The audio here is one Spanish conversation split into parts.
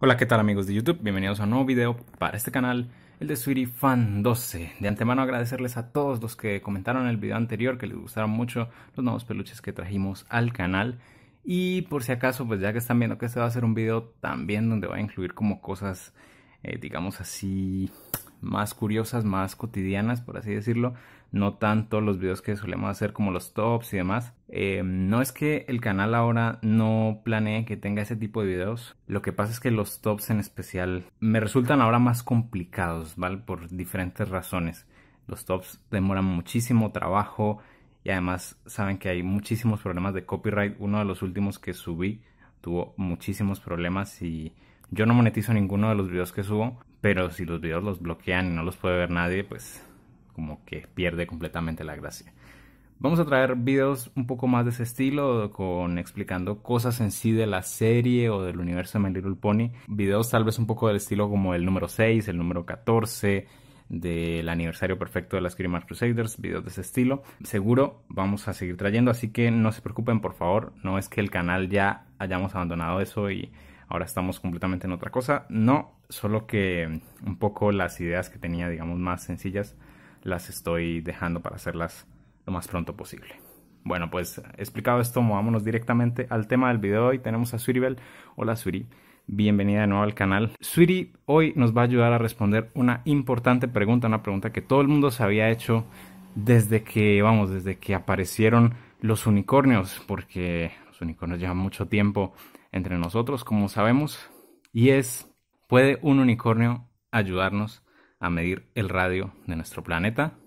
Hola, ¿qué tal amigos de YouTube? Bienvenidos a un nuevo video para este canal, el de Sweetie Fan 12. De antemano agradecerles a todos los que comentaron en el video anterior que les gustaron mucho los nuevos peluches que trajimos al canal. Y por si acaso, pues ya que están viendo que este va a ser un video también donde va a incluir como cosas, eh, digamos así, más curiosas, más cotidianas, por así decirlo. No tanto los videos que solemos hacer como los tops y demás. Eh, no es que el canal ahora no planee que tenga ese tipo de videos. Lo que pasa es que los tops en especial me resultan ahora más complicados, ¿vale? Por diferentes razones. Los tops demoran muchísimo trabajo y además saben que hay muchísimos problemas de copyright. Uno de los últimos que subí tuvo muchísimos problemas y yo no monetizo ninguno de los videos que subo, pero si los videos los bloquean y no los puede ver nadie, pues como que pierde completamente la gracia. Vamos a traer videos un poco más de ese estilo, con explicando cosas en sí de la serie o del universo de My Little Pony. Videos tal vez un poco del estilo como el número 6, el número 14, del aniversario perfecto de las Mars Crusaders, videos de ese estilo. Seguro vamos a seguir trayendo, así que no se preocupen por favor, no es que el canal ya hayamos abandonado eso y ahora estamos completamente en otra cosa. No, solo que un poco las ideas que tenía, digamos, más sencillas, las estoy dejando para hacerlas lo más pronto posible. Bueno, pues explicado esto, movámonos directamente al tema del video hoy. Tenemos a Bell. Hola Suri, bienvenida de nuevo al canal. Suri hoy nos va a ayudar a responder una importante pregunta, una pregunta que todo el mundo se había hecho desde que, vamos, desde que aparecieron los unicornios, porque los unicornios llevan mucho tiempo entre nosotros, como sabemos, y es, ¿puede un unicornio ayudarnos a medir el radio de nuestro planeta?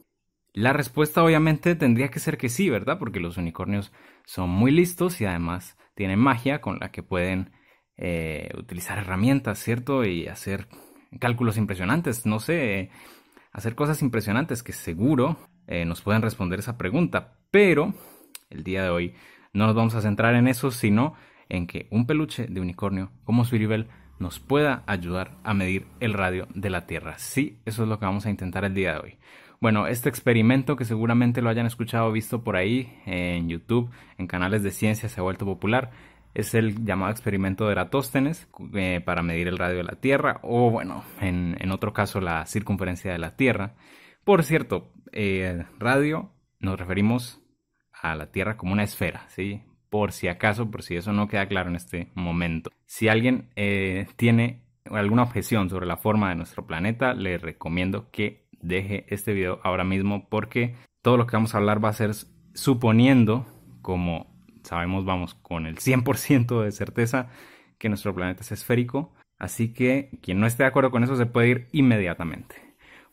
La respuesta obviamente tendría que ser que sí, ¿verdad? Porque los unicornios son muy listos y además tienen magia con la que pueden eh, utilizar herramientas, ¿cierto? Y hacer cálculos impresionantes, no sé, hacer cosas impresionantes que seguro eh, nos pueden responder esa pregunta. Pero el día de hoy no nos vamos a centrar en eso, sino en que un peluche de unicornio como Swiribel nos pueda ayudar a medir el radio de la Tierra. Sí, eso es lo que vamos a intentar el día de hoy. Bueno, este experimento que seguramente lo hayan escuchado o visto por ahí en YouTube, en canales de ciencia se ha vuelto popular, es el llamado experimento de Eratóstenes eh, para medir el radio de la Tierra o bueno, en, otro caso la circunferencia de la Tierra. Por cierto, eh, radio nos referimos a la Tierra como una esfera, ¿sí? Por si acaso, por si eso no queda claro en este momento. Si alguien eh, tiene alguna objeción sobre la forma de nuestro planeta, le recomiendo que deje este video ahora mismo porque todo lo que vamos a hablar va a ser suponiendo, como sabemos, vamos con el 100% de certeza, que nuestro planeta es esférico. Así que quien no esté de acuerdo con eso se puede ir inmediatamente.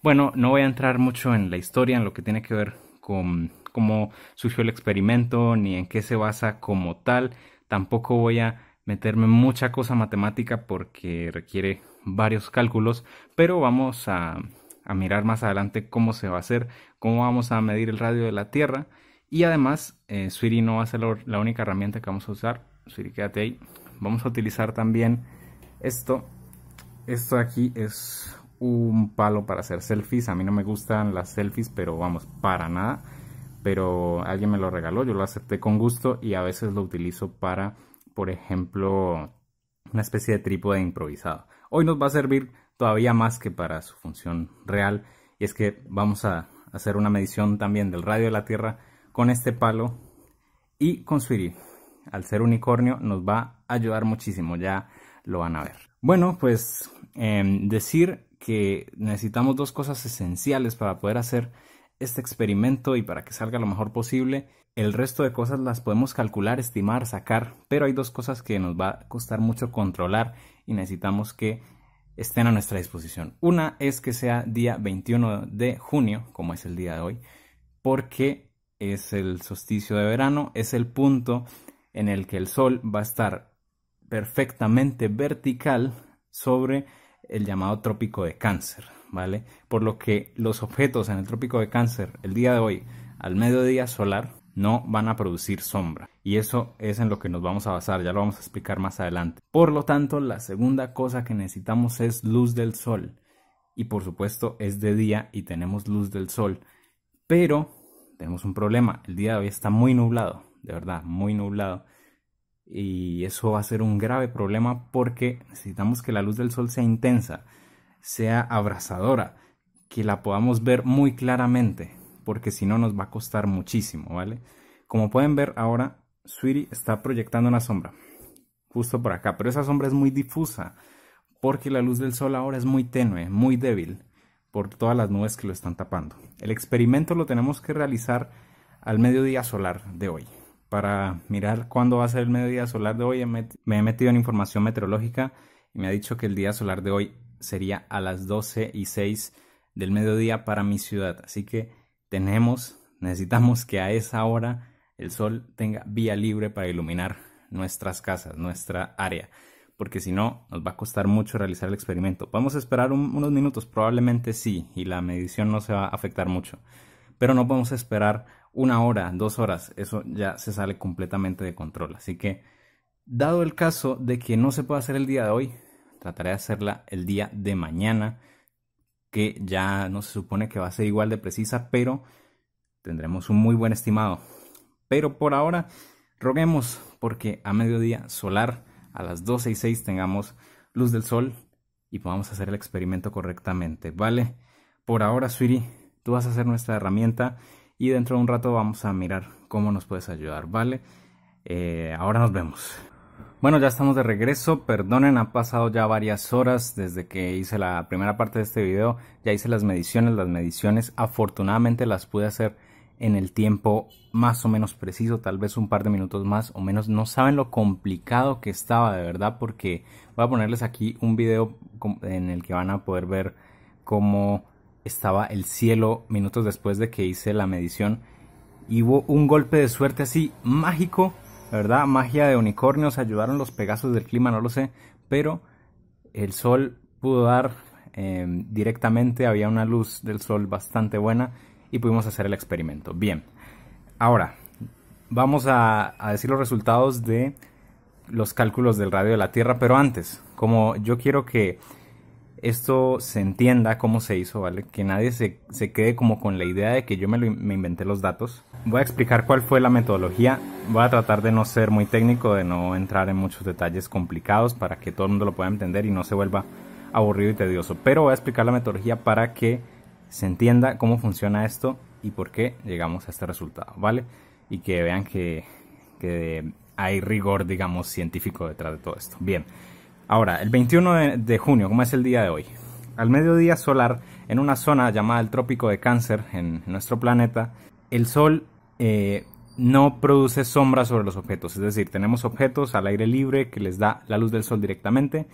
Bueno, no voy a entrar mucho en la historia, en lo que tiene que ver con cómo surgió el experimento ni en qué se basa como tal. Tampoco voy a meterme mucha cosa matemática porque requiere varios cálculos, pero vamos a, mirar más adelante cómo se va a hacer, cómo vamos a medir el radio de la Tierra y además eh, no va a ser la única herramienta que vamos a usar. Swiri, quédate ahí. Vamos a utilizar también esto. Esto aquí es un palo para hacer selfies. A mí no me gustan las selfies, pero vamos, para nada pero alguien me lo regaló, yo lo acepté con gusto y a veces lo utilizo para, por ejemplo, una especie de trípode improvisado. Hoy nos va a servir todavía más que para su función real y es que vamos a hacer una medición también del radio de la Tierra con este palo y con Sweetie. Al ser unicornio nos va a ayudar muchísimo, ya lo van a ver. Bueno, pues em, decir que necesitamos dos cosas esenciales para poder hacer este experimento y para que salga lo mejor posible. El resto de cosas las podemos calcular, estimar, sacar, pero hay dos cosas que nos va a costar mucho controlar y necesitamos que estén a nuestra disposición. Una es que sea día 21 de junio, como es el día de hoy, porque es el solsticio de verano, es el punto en el que el sol va a estar perfectamente vertical sobre el llamado trópico de cáncer. Por lo que los objetos en el trópico de cáncer el día de hoy al mediodía solar no van a producir sombra. Y eso es en lo que nos vamos a basar, ya lo vamos a explicar más adelante. Por lo tanto, la segunda cosa que necesitamos es luz del sol. Y por supuesto es de día y tenemos luz del sol. Pero tenemos un problema, el día de hoy está muy nublado, de verdad, muy nublado. y eso va a ser un grave problema porque necesitamos que la luz del sol sea intensa, sea abrasadora, que la podamos ver muy claramente, porque si no nos va a costar muchísimo, ¿vale? Como pueden ver ahora, Sweetie está proyectando una sombra, justo por acá, pero esa sombra es muy difusa, porque la luz del sol ahora es muy tenue, muy débil, por todas las nubes que lo están tapando. El experimento lo tenemos que realizar al mediodía solar de hoy. Para mirar cuándo va a ser el mediodía solar de hoy, me he metido en información meteorológica y me ha dicho que el día solar de hoy sería a las 12 y 6 del mediodía para mi ciudad. Así que tenemos, necesitamos que a esa hora el sol tenga vía libre para iluminar nuestras casas, nuestra área porque si no nos va a costar mucho realizar el experimento. Podemos esperar unos minutos, probablemente sí, y la medición no se va a afectar mucho, pero no podemos esperar una hora, dos horas, eso ya se sale completamente de control. Así que, dado el caso de que no se pueda hacer el día de hoy, trataré de hacerla el día de mañana, que ya no se supone que va a ser igual de precisa, pero tendremos un muy buen estimado. Pero por ahora, roguemos porque a mediodía solar a las 12 y 6 tengamos luz del sol y podamos hacer el experimento correctamente, ¿vale? Por ahora, Sweetie, tú vas a hacer nuestra herramienta y dentro de un rato vamos a mirar cómo nos puedes ayudar, ¿vale? Eh, ahora nos vemos. Bueno, ya estamos de regreso, perdonen, ha pasado ya varias horas desde que hice la primera parte de este video, ya hice las mediciones, las mediciones afortunadamente las pude hacer en el tiempo más o menos preciso, tal vez un par de minutos más o menos. No saben lo complicado que estaba de verdad porque voy a ponerles aquí un video en el que van a poder ver cómo estaba el cielo minutos después de que hice la medición. Hubo un golpe de suerte así mágico, ¿verdad? Magia de unicornios, ayudaron los pegasos del clima, no lo sé, pero el sol pudo dar eh, directamente, había una luz del sol bastante buena y pudimos hacer el experimento. Bien, ahora vamos a, decir los resultados de los cálculos del radio de la Tierra, pero antes, como yo quiero que esto se entienda cómo se hizo, ¿vale? Que nadie se, quede como con la idea de que yo me, me, inventé los datos. Voy a explicar cuál fue la metodología. Voy a tratar de no ser muy técnico, de no entrar en muchos detalles complicados para que todo el mundo lo pueda entender y no se vuelva aburrido y tedioso. Pero voy a explicar la metodología para que se entienda cómo funciona esto y por qué llegamos a este resultado, ¿vale? Y que vean que, hay rigor, digamos, científico detrás de todo esto. Bien, ahora, el 21 de, junio, ¿cómo es el día de hoy? Al mediodía solar, en una zona llamada el Trópico de Cáncer, en nuestro planeta, el Sol eh, no produce sombra sobre los objetos, es decir, tenemos objetos al aire libre que les da la luz del Sol directamente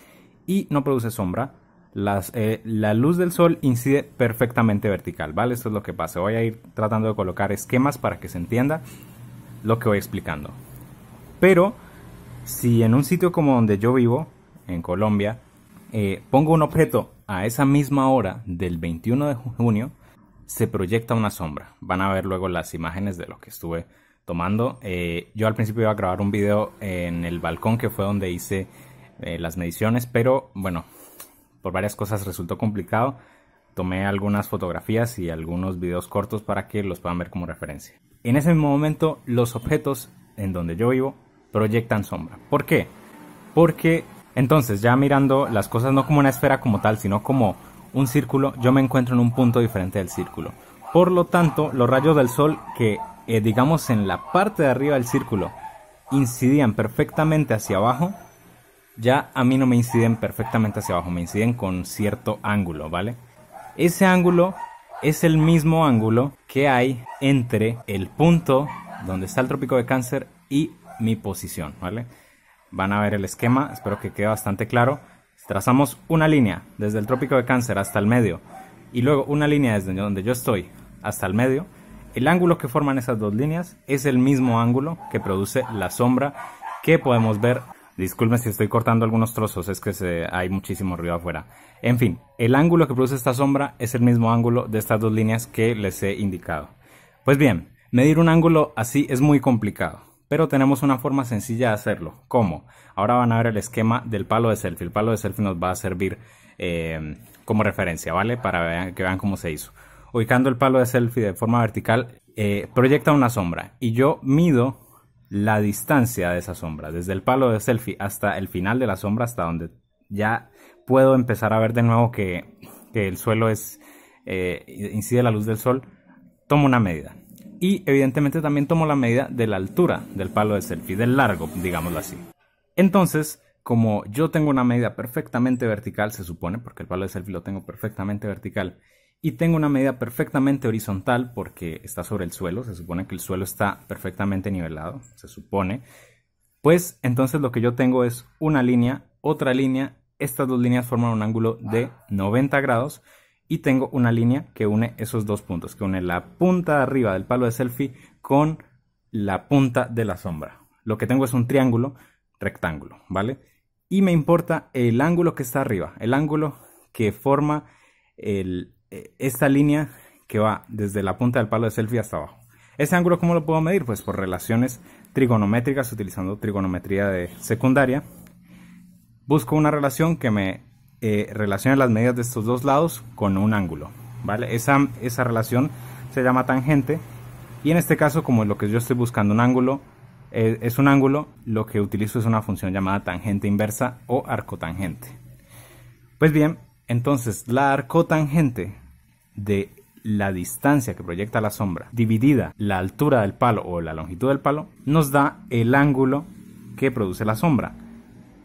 y no produce sombra eh, la luz del sol incide perfectamente vertical, ¿vale? Esto es lo que pasa. Voy a ir tratando de colocar esquemas para que se entienda lo que voy explicando. Pero si en un sitio como donde yo vivo, en Colombia, eh, pongo un objeto a esa misma hora del 21 de junio, se proyecta una sombra. Van a ver luego las imágenes de lo que estuve tomando. Eh, yo al principio iba a grabar un video en el balcón que fue donde hice las mediciones, pero bueno, por varias cosas resultó complicado. Tomé algunas fotografías y algunos videos cortos para que los puedan ver como referencia. En ese mismo momento, los objetos en donde yo vivo proyectan sombra. ¿Por qué? Porque entonces, ya mirando las cosas no como una esfera como tal, sino como un círculo, yo me encuentro en un punto diferente del círculo. Por lo tanto, los rayos del sol que, eh, digamos, en la parte de arriba del círculo incidían perfectamente hacia abajo, ya a mí no me inciden perfectamente hacia abajo, me inciden con cierto ángulo, ¿vale? Ese ángulo es el mismo ángulo que hay entre el punto donde está el trópico de cáncer y mi posición, ¿vale? Van a ver el esquema, espero que quede bastante claro. trazamos una línea desde el trópico de cáncer hasta el medio y luego una línea desde donde yo estoy hasta el medio, el ángulo que forman esas dos líneas es el mismo ángulo que produce la sombra que podemos ver Disculpen si estoy cortando algunos trozos, es que hay muchísimo ruido afuera. En fin, el ángulo que produce esta sombra es el mismo ángulo de estas dos líneas que les he indicado. Pues bien, medir un ángulo así es muy complicado, pero tenemos una forma sencilla de hacerlo. ¿Cómo? Ahora van a ver el esquema del palo de selfie. El palo de selfie nos va a servir eh, como referencia, ¿vale? Para que vean cómo se hizo. Ubicando el palo de selfie de forma vertical, eh, proyecta una sombra y yo mido la distancia de esa sombra, desde el palo de selfie hasta el final de la sombra, hasta donde ya puedo empezar a ver de nuevo que, el suelo es eh, incide la luz del sol, tomo una medida. Y evidentemente también tomo la medida de la altura del palo de selfie, del largo, digámoslo así. Entonces, como yo tengo una medida perfectamente vertical, se supone, porque el palo de selfie lo tengo perfectamente vertical, y tengo una medida perfectamente horizontal porque está sobre el suelo, se supone que el suelo está perfectamente nivelado, se supone, pues entonces lo que yo tengo es una línea, otra línea, estas dos líneas forman un ángulo de 90 grados y tengo una línea que une esos dos puntos, que une la punta de arriba del palo de selfie con la punta de la sombra. Lo que tengo es un triángulo rectángulo, ¿vale? Y me importa el ángulo que está arriba, el ángulo que forma eh, esta línea que va desde la punta del palo de selfie hasta abajo. ¿Ese ángulo cómo lo puedo medir? Pues por relaciones trigonométricas utilizando trigonometría de secundaria. Busco una relación que me eh, relacione las medidas de estos dos lados con un ángulo. ¿vale? Esa, esa relación se llama tangente y en este caso como lo que yo estoy buscando un ángulo eh, es un ángulo, lo que utilizo es una función llamada tangente inversa o arcotangente. Pues bien, entonces la arcotangente de la distancia que proyecta la sombra dividida la altura del palo o la longitud del palo nos da el ángulo que produce la sombra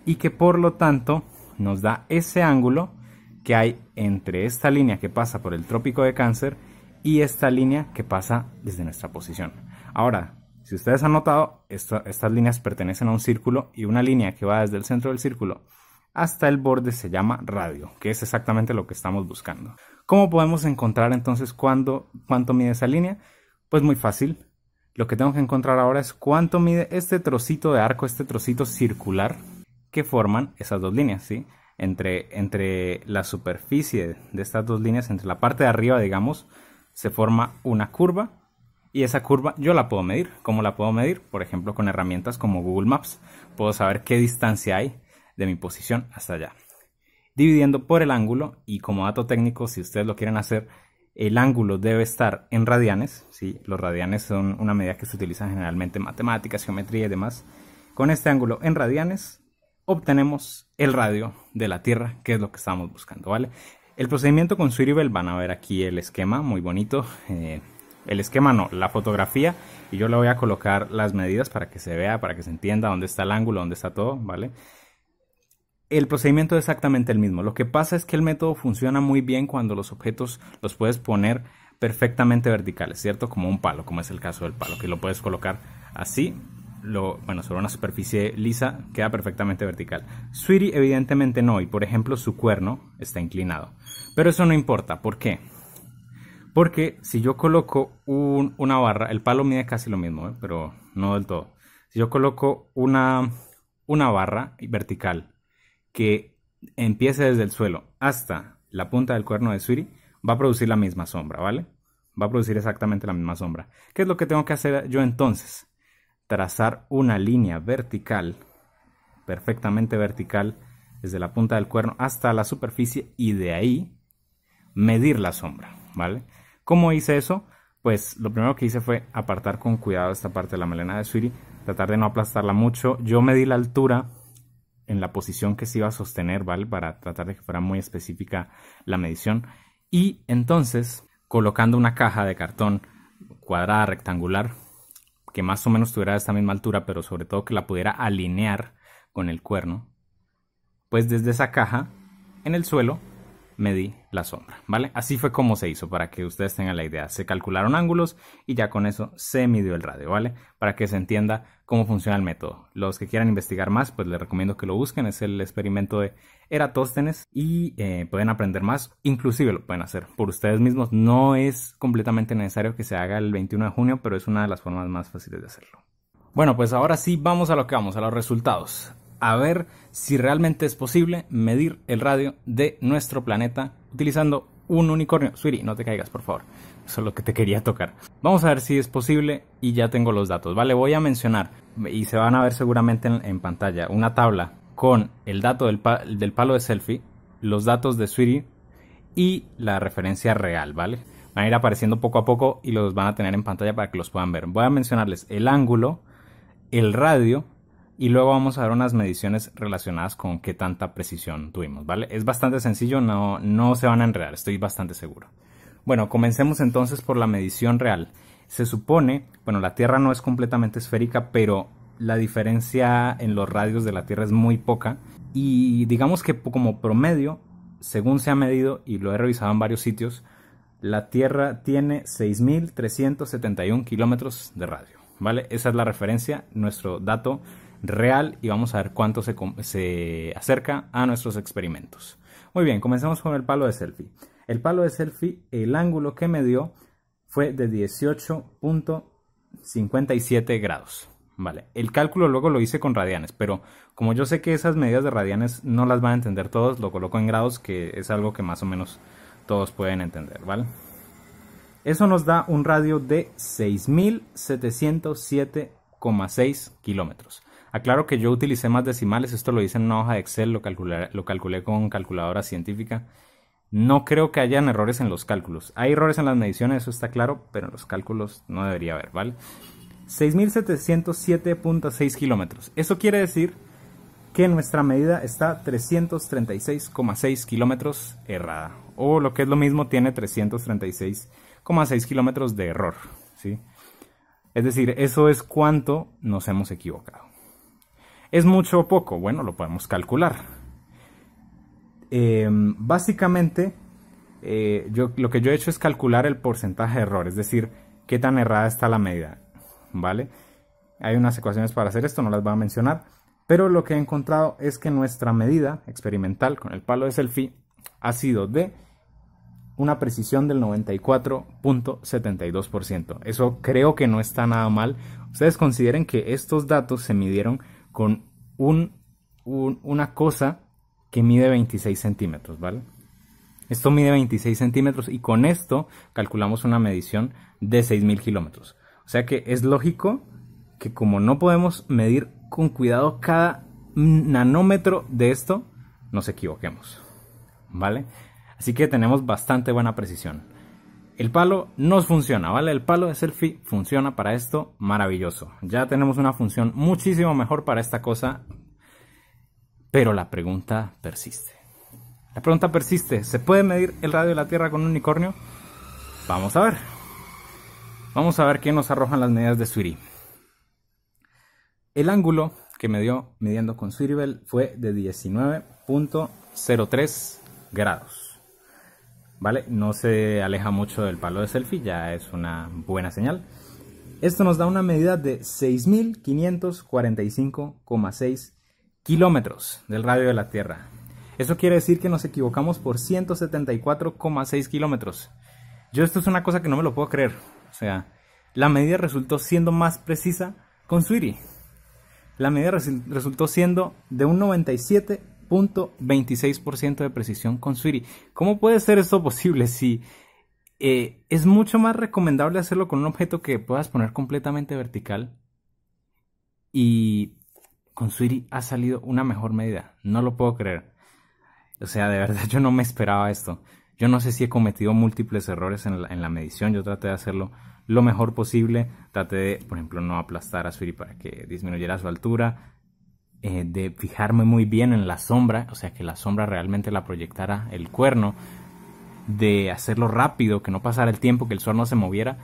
y que por lo tanto nos da ese ángulo que hay entre esta línea que pasa por el trópico de cáncer y esta línea que pasa desde nuestra posición. Ahora, si ustedes han notado, estas líneas pertenecen a un círculo y una línea que va desde el centro del círculo hasta el borde se llama radio, que es exactamente lo que estamos buscando. ¿Cómo podemos encontrar entonces cuánto, mide esa línea? Pues muy fácil. Lo que tengo que encontrar ahora es cuánto mide este trocito de arco, este trocito circular que forman esas dos líneas, ¿sí? Entre, entre la superficie de estas dos líneas, entre la parte de arriba, digamos, se forma una curva y esa curva yo la puedo medir. ¿Cómo la puedo medir? Por ejemplo, con herramientas como Google Maps. Puedo saber qué distancia hay de mi posición hasta allá dividiendo por el ángulo y como dato técnico, si ustedes lo quieren hacer, el ángulo debe estar en radianes, ¿sí? los radianes son una medida que se utiliza generalmente en matemáticas, geometría y demás. Con este ángulo en radianes obtenemos el radio de la Tierra, que es lo que estamos buscando, ¿vale? El procedimiento con Swiribel, van a ver aquí el esquema, muy bonito. Eh, el esquema no, la fotografía, y yo le voy a colocar las medidas para que se vea, para que se entienda dónde está el ángulo, dónde está todo, ¿vale? El procedimiento es exactamente el mismo. Lo que pasa es que el método funciona muy bien cuando los objetos los puedes poner perfectamente verticales, ¿cierto? Como un palo, como es el caso del palo, que lo puedes colocar así, lo, bueno, sobre una superficie lisa queda perfectamente vertical. Sweetie evidentemente no, y por ejemplo su cuerno está inclinado. Pero eso no importa, ¿por qué? Porque si yo coloco una barra, el palo mide casi lo mismo, ¿eh? pero no del todo. Si yo coloco una, una barra vertical que empiece desde el suelo hasta la punta del cuerno de Sweetie, va a producir la misma sombra, ¿vale? Va a producir exactamente la misma sombra. ¿Qué es lo que tengo que hacer yo entonces? Trazar una línea vertical, perfectamente vertical, desde la punta del cuerno hasta la superficie y de ahí medir la sombra, ¿vale? ¿Cómo hice eso? Pues lo primero que hice fue apartar con cuidado esta parte de la melena de Sweetie, tratar de no aplastarla mucho. Yo medí la altura en la posición que se iba a sostener, ¿vale? Para tratar de que fuera muy específica la medición. Y entonces, colocando una caja de cartón cuadrada, rectangular, que más o menos tuviera esta misma altura, pero sobre todo que la pudiera alinear con el cuerno, pues desde esa caja, en el suelo, medí la sombra, ¿vale? Así fue como se hizo, para que ustedes tengan la idea. Se calcularon ángulos y ya con eso se midió el radio, ¿vale? Para que se entienda cómo funciona el método. Los que quieran investigar más, pues les recomiendo que lo busquen. Es el experimento de Eratóstenes y eh, pueden aprender más. Inclusive lo pueden hacer por ustedes mismos. No es completamente necesario que se haga el 21 de junio, pero es una de las formas más fáciles de hacerlo. Bueno, pues ahora sí vamos a lo que vamos, a los resultados a ver si realmente es posible medir el radio de nuestro planeta utilizando un unicornio. Sweetie, no te caigas, por favor. Eso es lo que te quería tocar. Vamos a ver si es posible y ya tengo los datos. Vale, voy a mencionar y se van a ver seguramente en, pantalla una tabla con el dato del, del, palo de selfie, los datos de Sweetie y la referencia real, ¿vale? Van a ir apareciendo poco a poco y los van a tener en pantalla para que los puedan ver. Voy a mencionarles el ángulo el radio y luego vamos a ver unas mediciones relacionadas con qué tanta precisión tuvimos, ¿vale? Es bastante sencillo, no, no se van a enredar, estoy bastante seguro. Bueno, comencemos entonces por la medición real. Se supone, bueno, la Tierra no es completamente esférica, pero la diferencia en los radios de la Tierra es muy poca y digamos que como promedio, según se ha medido y lo he revisado en varios sitios, la Tierra tiene 6.371 kilómetros de radio, ¿vale? Esa es la referencia, nuestro dato real y vamos a ver cuánto se, se acerca a nuestros experimentos. Muy bien, comencemos con el palo de selfie. El palo de selfie, el ángulo que me dio fue de 18.57 grados. Vale, el cálculo luego lo hice con radianes, pero como yo sé que esas medidas de radianes no las van a entender todos, lo coloco en grados, que es algo que más o menos todos pueden entender, ¿vale? Eso nos da un radio de 6.707,6 kilómetros. Aclaro que yo utilicé más decimales, esto lo hice en una hoja de Excel, lo calculé, lo calculé con calculadora científica. No creo que hayan errores en los cálculos. Hay errores en las mediciones, eso está claro, pero en los cálculos no debería haber, ¿vale? 6.707.6 kilómetros. Eso quiere decir que nuestra medida está 336,6 kilómetros errada. O lo que es lo mismo, tiene 336,6 kilómetros de error. ¿sí? Es decir, eso es cuánto nos hemos equivocado. ¿Es mucho o poco? Bueno, lo podemos calcular. Em, básicamente, eh, yo, lo que yo he hecho es calcular el porcentaje de error, es decir, qué tan errada está la medida. ¿Vale? Hay unas ecuaciones para hacer esto, no las voy a mencionar. Pero lo que he encontrado es que nuestra medida experimental con el palo de selfie ha sido de una precisión del 94.72%. Eso creo que no está nada mal. Ustedes consideren que estos datos se midieron con un, una cosa que mide 26 centímetros, ¿vale? Esto mide 26 centímetros y con esto calculamos una medición de 6.000 kilómetros. O sea que es lógico que como no podemos medir con cuidado cada nanómetro de esto, nos equivoquemos. ¿Vale? Así que tenemos bastante buena precisión. El palo nos funciona, ¿vale? El palo de selfie funciona para esto maravilloso. Ya tenemos una función muchísimo mejor para esta cosa. Pero la pregunta persiste. La pregunta persiste. ¿Se puede medir el radio de la Tierra con un unicornio? Vamos a ver. Vamos a ver qué nos arrojan las medidas de Sweetie. El ángulo que me dio midiendo con Sweetie fue de 19.03 grados. ¿Vale? No se aleja mucho del palo de selfie, ya es una buena señal. Esto nos da una medida de 6.545,6 kilómetros del radio de la Tierra. Eso quiere decir que nos equivocamos por 174,6 kilómetros. Yo esto es una cosa que no me lo puedo creer. O sea, la medida resultó siendo más precisa con Sweetie. La medida resultó siendo de un 97 .26% de precisión con Sweetie. ¿Cómo puede ser esto posible si eh, es mucho más recomendable hacerlo con un objeto que puedas poner completamente vertical? Y con Sweetie ha salido una mejor medida. No lo puedo creer. O sea, de verdad yo no me esperaba esto. Yo no sé si he cometido múltiples errores en la, en la medición. Yo traté de hacerlo lo mejor posible. Traté de, por ejemplo, no aplastar a Sweetie para que disminuyera su altura eh, de fijarme muy bien en la sombra, o sea, que la sombra realmente la proyectara el cuerno, de hacerlo rápido, que no pasara el tiempo, que el sol no se moviera.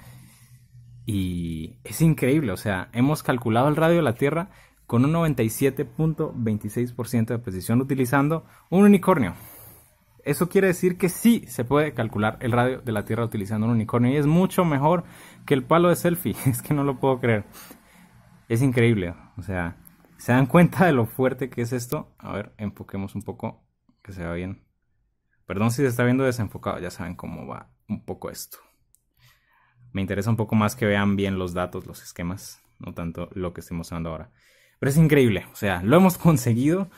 Y es increíble, o sea, hemos calculado el radio de la Tierra con un 97.26% de precisión utilizando un unicornio. Eso quiere decir que sí se puede calcular el radio de la Tierra utilizando un unicornio y es mucho mejor que el palo de selfie. Es que no lo puedo creer. Es increíble, o sea, ¿Se dan cuenta de lo fuerte que es esto? A ver, enfoquemos un poco, que se vea bien. Perdón si se está viendo desenfocado, ya saben cómo va un poco esto. Me interesa un poco más que vean bien los datos, los esquemas, no tanto lo que estoy mostrando ahora. Pero es increíble, o sea, lo hemos conseguido.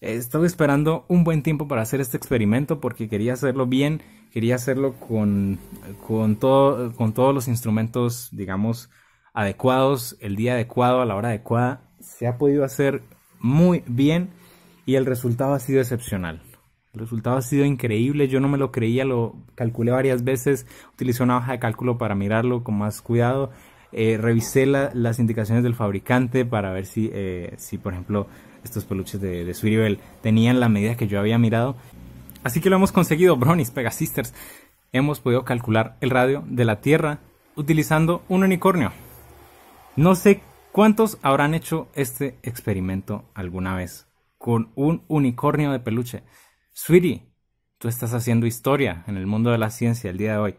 Estoy esperando un buen tiempo para hacer este experimento porque quería hacerlo bien, quería hacerlo con, con, todo, con todos los instrumentos, digamos, adecuados, el día adecuado, a la hora adecuada se ha podido hacer muy bien y el resultado ha sido excepcional. El resultado ha sido increíble, yo no me lo creía, lo calculé varias veces, utilicé una hoja de cálculo para mirarlo con más cuidado eh, revisé las indicaciones del fabricante para ver si, eh, si por ejemplo, estos peluches de, de tenían la medida que yo había mirado. Así que lo hemos conseguido, Bronies, Pegasisters. Hemos podido calcular el radio de la Tierra utilizando un unicornio. No sé cuántos habrán hecho este experimento alguna vez con un unicornio de peluche. Sweetie, tú estás haciendo historia en el mundo de la ciencia el día de hoy.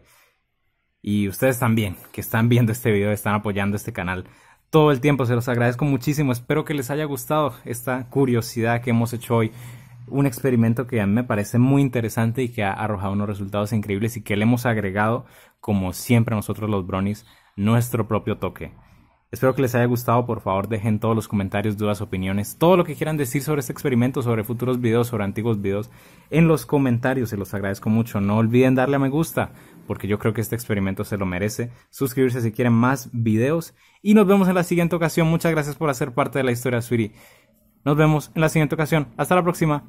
Y ustedes también, que están viendo este video, están apoyando este canal todo el tiempo. Se los agradezco muchísimo. Espero que les haya gustado esta curiosidad que hemos hecho hoy. Un experimento que a mí me parece muy interesante y que ha arrojado unos resultados increíbles y que le hemos agregado, como siempre nosotros los bronies, nuestro propio toque. Espero que les haya gustado, por favor dejen todos los comentarios, dudas, opiniones, todo lo que quieran decir sobre este experimento, sobre futuros videos, sobre antiguos videos, en los comentarios, se los agradezco mucho. No olviden darle a me gusta, porque yo creo que este experimento se lo merece. Suscribirse si quieren más videos y nos vemos en la siguiente ocasión. Muchas gracias por hacer parte de la historia, Sweetie. Nos vemos en la siguiente ocasión. Hasta la próxima.